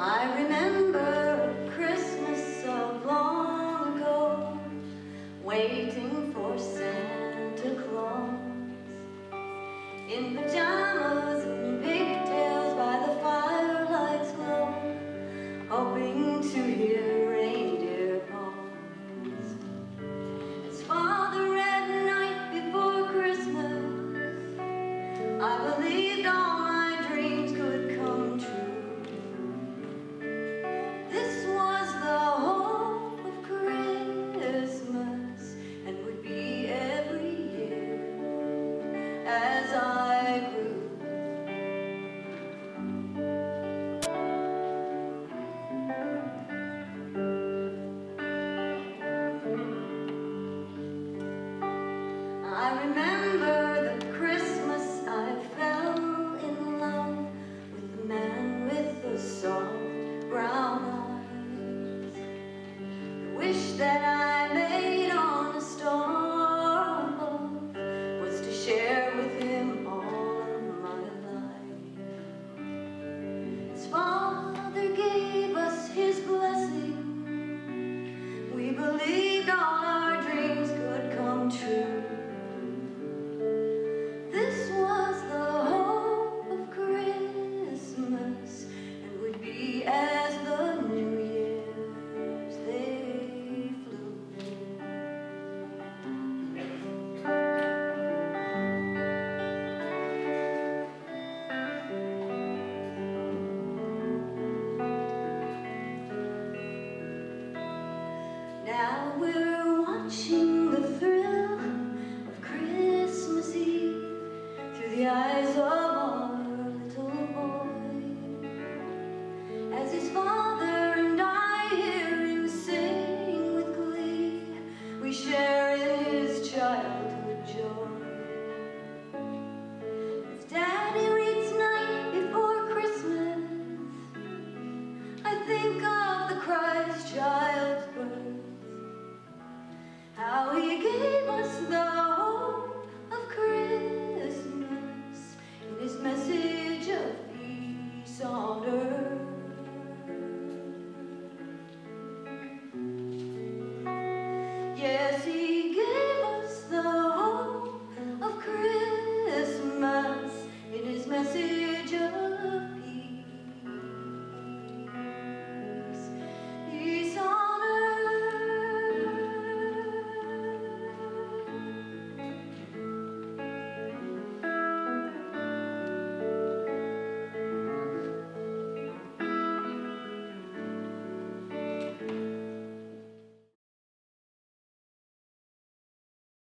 I remember Christmas of long ago, waiting for Santa Claus in pajamas. as I grew. I remember the Christmas I fell in love with the man with the soft brown eyes. Wish that I eyes of our little boy as he's falling. Yes,